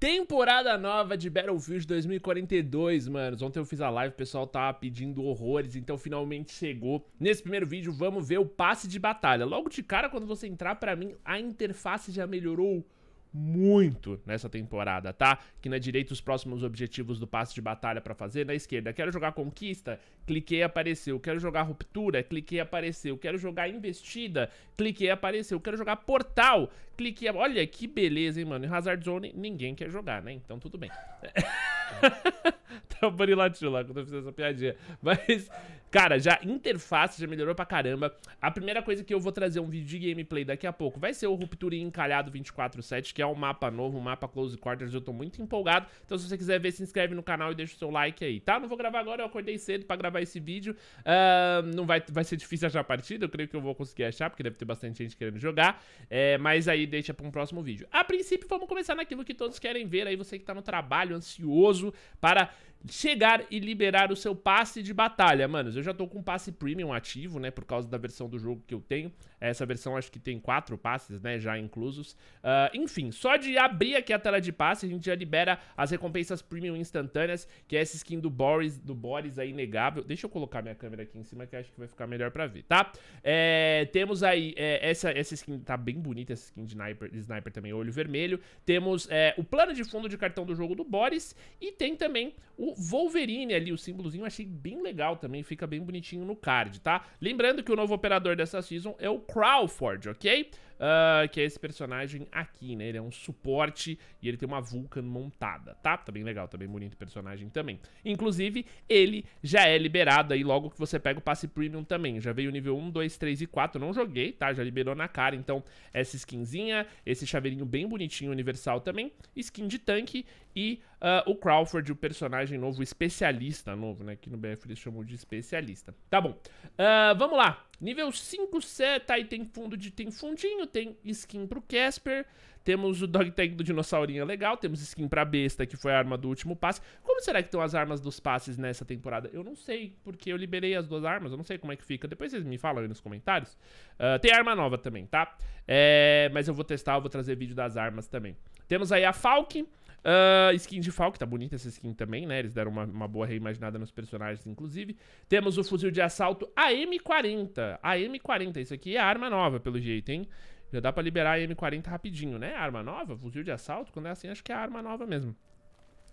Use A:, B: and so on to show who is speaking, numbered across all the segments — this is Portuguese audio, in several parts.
A: Temporada nova de Battlefield 2042, manos. Ontem eu fiz a live, o pessoal tava pedindo horrores, então finalmente chegou. Nesse primeiro vídeo, vamos ver o passe de batalha. Logo de cara, quando você entrar, pra mim, a interface já melhorou muito nessa temporada, tá? Aqui na direita os próximos objetivos do passe de batalha para fazer, na esquerda, quero jogar conquista, cliquei apareceu, quero jogar ruptura, cliquei apareceu, quero jogar investida, cliquei apareceu, quero jogar portal, cliquei, olha que beleza, hein, mano, em Hazard Zone ninguém quer jogar, né? Então tudo bem. tá o lá quando eu fiz essa piadinha. Mas, cara, já interface já melhorou pra caramba. A primeira coisa que eu vou trazer um vídeo de gameplay daqui a pouco vai ser o Ruptura Encalhado 24-7, que é um mapa novo, um mapa Close Quarters. Eu tô muito empolgado. Então, se você quiser ver, se inscreve no canal e deixa o seu like aí, tá? Não vou gravar agora, eu acordei cedo pra gravar esse vídeo. Uh, não vai, vai ser difícil achar a partida, eu creio que eu vou conseguir achar, porque deve ter bastante gente querendo jogar. É, mas aí deixa pra um próximo vídeo. A princípio, vamos começar naquilo que todos querem ver aí, você que tá no trabalho, ansioso para chegar e liberar o seu passe de batalha. Manos, eu já tô com passe premium ativo, né, por causa da versão do jogo que eu tenho. Essa versão acho que tem quatro passes, né, já inclusos. Uh, enfim, só de abrir aqui a tela de passe, a gente já libera as recompensas premium instantâneas, que é essa skin do Boris, do Boris aí, inegável. Deixa eu colocar minha câmera aqui em cima, que acho que vai ficar melhor pra ver, tá? É, temos aí, é, essa, essa skin tá bem bonita, essa skin de sniper, de sniper também, olho vermelho. Temos é, o plano de fundo de cartão do jogo do Boris, e tem também o Wolverine ali, o símbolozinho, achei bem legal também, fica bem bonitinho no card, tá? Lembrando que o novo operador dessa season é o Crawford, ok? Uh, que é esse personagem aqui, né? Ele é um suporte e ele tem uma Vulcan montada, tá? Tá bem legal, tá bem bonito o personagem também. Inclusive, ele já é liberado aí logo que você pega o passe premium também. Já veio nível 1, 2, 3 e 4, não joguei, tá? Já liberou na cara, então essa skinzinha, esse chaveirinho bem bonitinho universal também, skin de tanque e uh, o Crawford, o personagem novo, especialista novo, né? Que no BF eles chamam de especialista. Tá bom, uh, vamos lá. Nível 5, tá aí tem fundo de tem fundinho, tem skin pro Casper, temos o dog tag do dinossaurinho legal, temos skin pra besta, que foi a arma do último passe. Como será que estão as armas dos passes nessa temporada? Eu não sei, porque eu liberei as duas armas, eu não sei como é que fica. Depois vocês me falam aí nos comentários. Uh, tem arma nova também, tá? É, mas eu vou testar, eu vou trazer vídeo das armas também. Temos aí a Falk, Uh, skin de Falk, tá bonita essa skin também, né? Eles deram uma, uma, boa reimaginada nos personagens, inclusive. Temos o fuzil de assalto AM40. AM40, isso aqui é arma nova, pelo jeito, hein? Já dá pra liberar a AM40 rapidinho, né? Arma nova, fuzil de assalto, quando é assim, acho que é arma nova mesmo.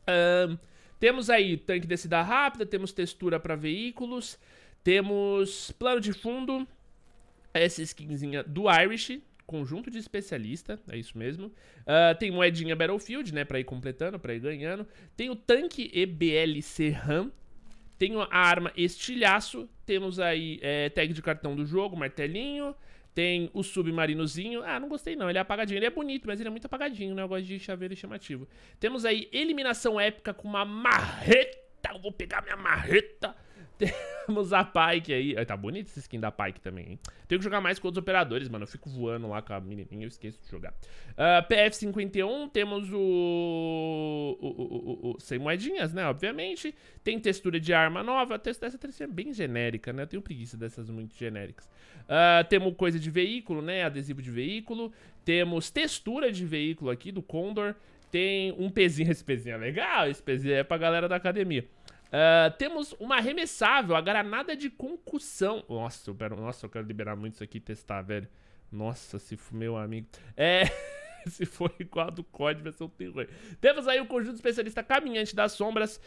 A: Uh, temos aí tanque de descida rápida, temos textura para veículos, temos plano de fundo, essa skinzinha do Irish, conjunto de especialista, é isso mesmo. Uh, tem moedinha Battlefield, né, pra ir completando, pra ir ganhando. Tem o tanque EBLC RAM. Tem a arma Estilhaço. Temos aí é, tag de cartão do jogo, martelinho. Tem o submarinozinho. Ah, não gostei não, ele é apagadinho. Ele é bonito, mas ele é muito apagadinho, né? Eu gosto de chaveiro chamativo. Temos aí eliminação épica com uma marreta. Eu vou pegar minha marreta temos a Pike aí. Tá bonito esse skin da Pike também, hein? Tenho que jogar mais com outros operadores, mano. Eu fico voando lá com a menininha, eu esqueço de jogar. Uh, ah, PF51, temos o... O, o, o... Sem moedinhas, né? Obviamente. Tem textura de arma nova. Essa textura é bem genérica, né? Eu tenho preguiça dessas muito genéricas. Uh, temos coisa de veículo, né? Adesivo de veículo. Temos textura de veículo aqui do Condor. Tem um pezinho. Esse pezinho é legal. Esse pezinho é pra galera da academia. Uh, temos uma arremessável, a granada de concussão. Nossa, eu quero, nossa, eu quero liberar muito isso aqui e testar, velho. Nossa, se for meu amigo. É. se for igual do COD, vai ser um terror. Temos aí o conjunto especialista caminhante das sombras.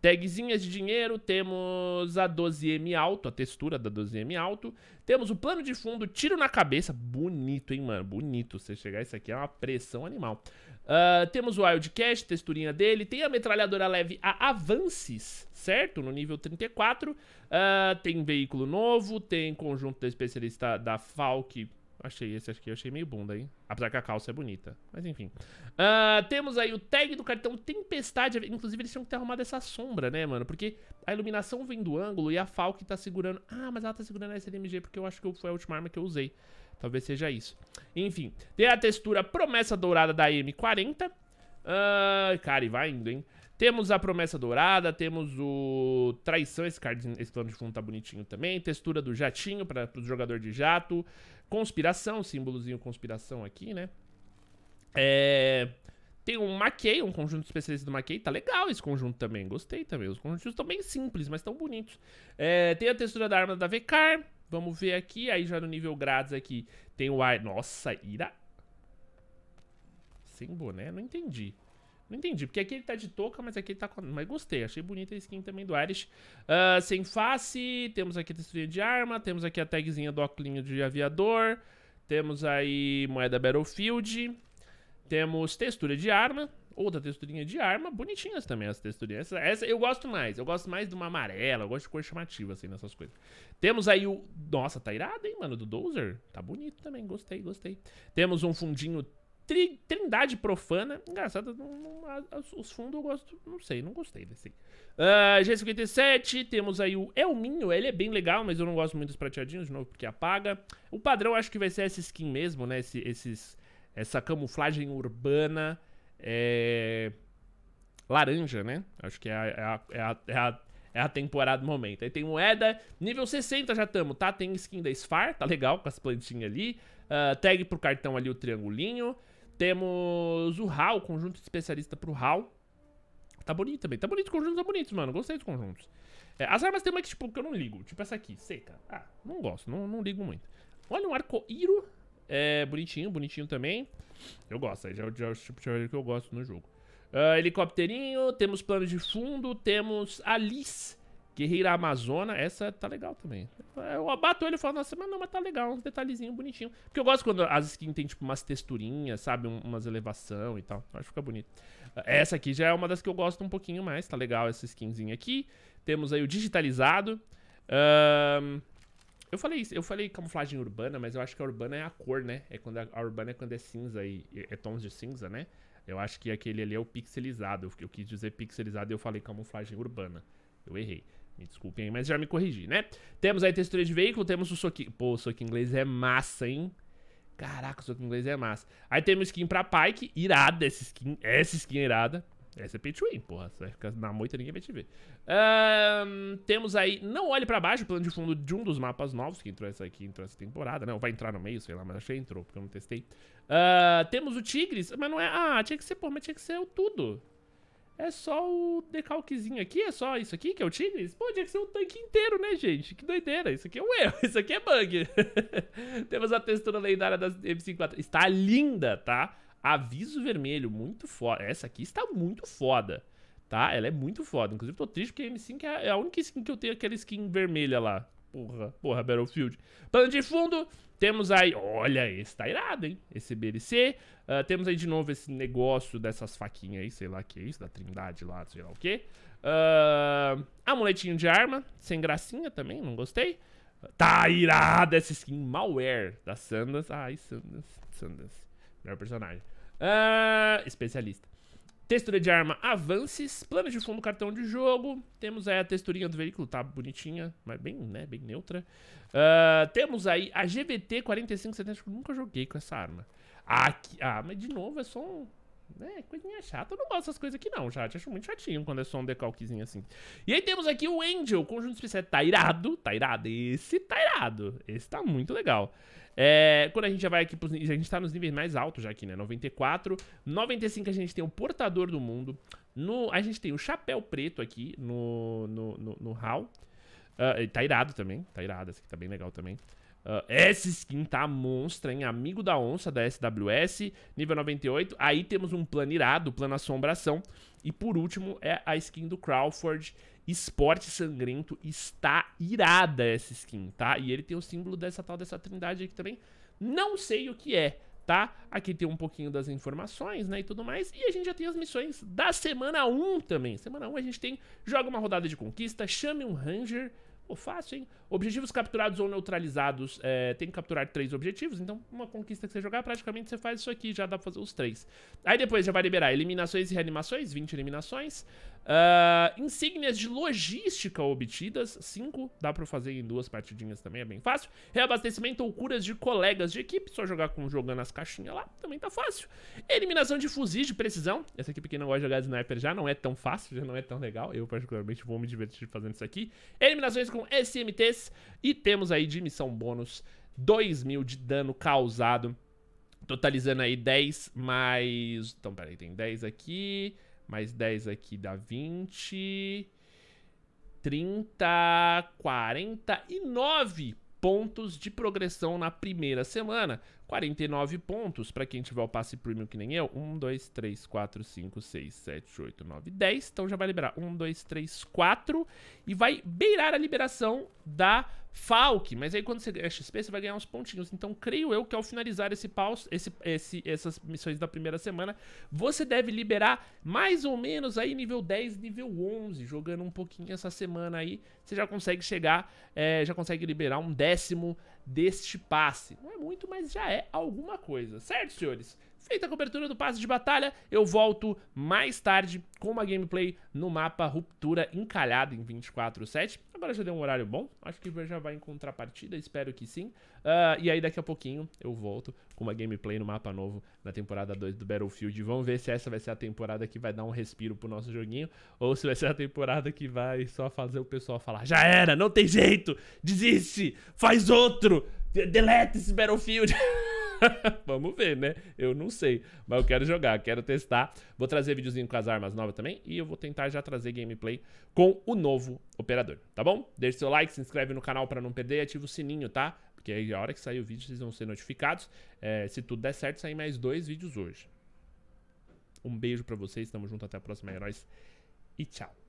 A: Tagzinhas de dinheiro, temos a 12M alto, a textura da 12M alto. Temos o plano de fundo, tiro na cabeça. Bonito, hein, mano? Bonito. Você chegar isso aqui é uma pressão animal. Uh, temos o Wildcat, texturinha dele. Tem a metralhadora leve a Avances, certo? No nível 34. Uh, ah, tem veículo novo, tem conjunto da especialista da Falk Achei esse aqui, achei meio bunda, hein? Apesar que a calça é bonita. Mas enfim. Uh, temos aí o tag do cartão Tempestade. Inclusive, eles tinham que ter arrumado essa sombra, né, mano? Porque a iluminação vem do ângulo e a Falk tá segurando... Ah, mas ela tá segurando a SLMG porque eu acho que foi a última arma que eu usei. Talvez seja isso. Enfim. Tem a textura Promessa Dourada da M40. Uh, cara, e vai indo, hein? Temos a Promessa Dourada, temos o Traição, esse card, esse plano de fundo tá bonitinho também. Textura do jatinho para o jogador de jato. Conspiração, símbolozinho conspiração aqui, né? É... Tem um Mackey, um conjunto especialista do Mackey. Tá legal esse conjunto também. Gostei também. Os conjuntos estão bem simples, mas estão bonitos. É, tem a textura da arma da VK. Vamos ver aqui. Aí já no nível grátis aqui tem o ar. Nossa, ira. Sem boné? Não entendi. Não entendi, porque aqui ele tá de touca, mas aqui ele tá com... Mas gostei, achei bonita a skin também do Irish. Uh, sem face, temos aqui a texturinha de arma, temos aqui a tagzinha do óculos de aviador, temos aí moeda Battlefield, temos textura de arma, outra texturinha de arma, bonitinhas também as texturinhas. Essa, essa, eu gosto mais, eu gosto mais de uma amarela, eu gosto de cor chamativa, assim, nessas coisas. Temos aí o... Nossa, tá irado, hein, mano, do Dozer. Tá bonito também, gostei, gostei. Temos um fundinho Tri, trindade profana. Engraçado, não, não, os fundos eu gosto. Não sei, não gostei desse. Uh, G57, temos aí o Elminho. Ele é bem legal, mas eu não gosto muito dos prateadinhos, de novo, porque apaga. O padrão acho que vai ser essa skin mesmo, né? Esse, esses, essa camuflagem urbana. É... Laranja, né? Acho que é a, é a, é a, é a é a temporada do momento. Aí tem moeda, nível 60 já estamos, tá? Tem skin da Sfar, tá legal, com as plantinhas ali. Uh, tag pro cartão ali, o triangulinho. Temos o HAL, conjunto especialista pro HAL. Tá bonito também. Tá bonito, os conjuntos tá bonitos, mano. Gostei dos conjuntos. É, as armas tem uma que, tipo, que eu não ligo. Tipo essa aqui, seca. Ah, não gosto, não, não ligo muito. Olha um arco-íro. É bonitinho, bonitinho também. Eu gosto, aí já, já é o tipo de que eu gosto no jogo. Uh, helicópterinho, temos plano de fundo, temos Alice, Guerreira Amazona, essa tá legal também. Eu abato ele e falo, nossa, mas não, mas tá legal, uns detalhezinhos bonitinhos. Porque eu gosto quando as skins tem, tipo, umas texturinhas, sabe? Um, umas elevação e tal. Acho que fica bonito. Essa aqui já é uma das que eu gosto um pouquinho mais, tá legal essa skinzinha aqui. Temos aí o digitalizado. Um, eu falei eu falei camuflagem urbana, mas eu acho que a urbana é a cor, né? É quando a, a urbana é quando é cinza e é tons de cinza, né? Eu acho que aquele ali é o pixelizado. Eu quis dizer pixelizado e eu falei camuflagem urbana. Eu errei. Me desculpem aí, mas já me corrigi, né? Temos aí textura de veículo, temos o soquinho. Pô, o soquinho inglês é massa, hein? Caraca, o soquinho inglês é massa. Aí temos skin pra Pike, irada essa skin. Essa skin é irada. Essa é pay to win, porra. Você vai ficar na moita ninguém vai te ver. Um, temos aí, não olhe pra baixo, plano de fundo de um dos mapas novos que entrou essa aqui, entrou essa temporada, né? Ou vai entrar no meio, sei lá, mas achei que entrou, porque eu não testei. Uh, temos o Tigres, mas não é... Ah, tinha que ser, pô, mas tinha que ser o tudo. É só o decalquezinho aqui? É só isso aqui que é o Tigres? Pô, tinha que ser o tanque inteiro, né, gente? Que doideira. Isso aqui é um erro. Isso aqui é bug. Temos a textura lendária das M54. Está linda, tá? Aviso vermelho. Muito foda. Essa aqui está muito foda. Tá? Ela é muito foda. Inclusive, tô triste porque a M5 é a única skin que eu tenho aquela skin vermelha lá. Porra, porra, Battlefield. Plano de fundo, temos aí... Olha, esse tá irado, hein? Esse BLC. Uh, ah, temos aí de novo esse negócio dessas faquinhas aí, sei lá o que é isso, da trindade lá, sei lá o que. Uh, amuletinho de arma, sem gracinha também, não gostei. Tá irada essa skin malware da Sanders. Ai, Sanders, Sanders. Melhor personagem. Uh, especialista. Textura de arma avances, plano de fundo cartão de jogo. Temos aí a texturinha do veículo, tá bonitinha, mas bem, né, bem neutra. Uh, temos aí a GVT 4570, que nunca joguei com essa arma. Aqui, ah, mas de novo é só um... É, coisinha chata. Eu não gosto dessas coisas aqui não, chat. Acho muito chatinho quando é só um decalquezinho assim. E aí temos aqui o Angel, conjunto especial. Tá irado, tá irado. Esse tá irado. Esse tá muito legal. É, quando a gente já vai aqui pros, A gente tá nos níveis mais altos já aqui, né? 94. 95 a gente tem o Portador do Mundo. No, a gente tem o Chapéu Preto aqui no, no, no, no HAL. Uh, tá irado também. Tá irado. Esse aqui tá bem legal também. Uh, essa skin tá monstra, hein? Amigo da onça da SWS, nível 98. Aí temos um plano irado, plano assombração. E por último é a skin do Crawford. Esporte Sangrento está irada essa skin, tá? E ele tem o símbolo dessa tal dessa trindade aqui também. Não sei o que é, tá? Aqui tem um pouquinho das informações, né, e tudo mais. E a gente já tem as missões da semana 1 também. Semana 1 a gente tem, joga uma rodada de conquista, chame um Ranger Pô, fácil, hein? Objetivos capturados ou neutralizados, é, tem que capturar três objetivos, então uma conquista que você jogar, praticamente você faz isso aqui, já dá pra fazer os três. Aí depois já vai liberar eliminações e reanimações, 20 eliminações. Uh, insígnias de logística obtidas, 5, dá pra fazer em duas partidinhas também, é bem fácil. Reabastecimento ou curas de colegas de equipe, só jogar com jogando as caixinhas lá, também tá fácil. Eliminação de fuzis de precisão, essa aqui pra quem não gosta de jogar de sniper já não é tão fácil, já não é tão legal, eu particularmente vou me divertir fazendo isso aqui. Eliminações com SMTs e temos aí de missão bônus 2 mil de dano causado Totalizando aí 10 mais... Então, peraí, tem 10 aqui, mais 10 aqui dá 20... 30, 49 pontos de progressão na primeira semana. 49 pontos para quem tiver o passe premium que nem eu. 1, 2, 3, 4, 5, 6, 7, 8, 9, 10. Então já vai liberar 1, 2, 3, 4 e vai beirar a liberação da Falk, mas aí quando você ganha XP, você vai ganhar uns pontinhos. Então, creio eu que ao finalizar esse pause, esse, esse, essas missões da primeira semana, você deve liberar mais ou menos aí nível 10, nível 11. Jogando um pouquinho essa semana aí, você já consegue chegar, é, já consegue liberar um décimo deste passe. Não é muito, mas já é alguma coisa, certo, senhores? Feita a cobertura do passe de batalha, eu volto mais tarde com uma gameplay no mapa Ruptura encalhado em 24/7. Agora já deu um horário bom, acho que já vai encontrar partida, espero que sim. Uh, e aí daqui a pouquinho eu volto com uma gameplay no mapa novo na temporada 2 do Battlefield. Vamos ver se essa vai ser a temporada que vai dar um respiro pro nosso joguinho ou se vai ser a temporada que vai só fazer o pessoal falar: já era, não tem jeito, desiste, faz outro, delete esse Battlefield. Vamos ver, né? Eu não sei. Mas eu quero jogar, quero testar. Vou trazer videozinho com as armas novas também. E eu vou tentar já trazer gameplay com o novo operador, tá bom? Deixe seu like, se inscreve no canal para não perder e ativa o sininho, tá? Porque aí a hora que sair o vídeo vocês vão ser notificados. É, se tudo der certo, sair mais dois vídeos hoje. Um beijo para vocês, tamo junto, até a próxima, heróis. E tchau.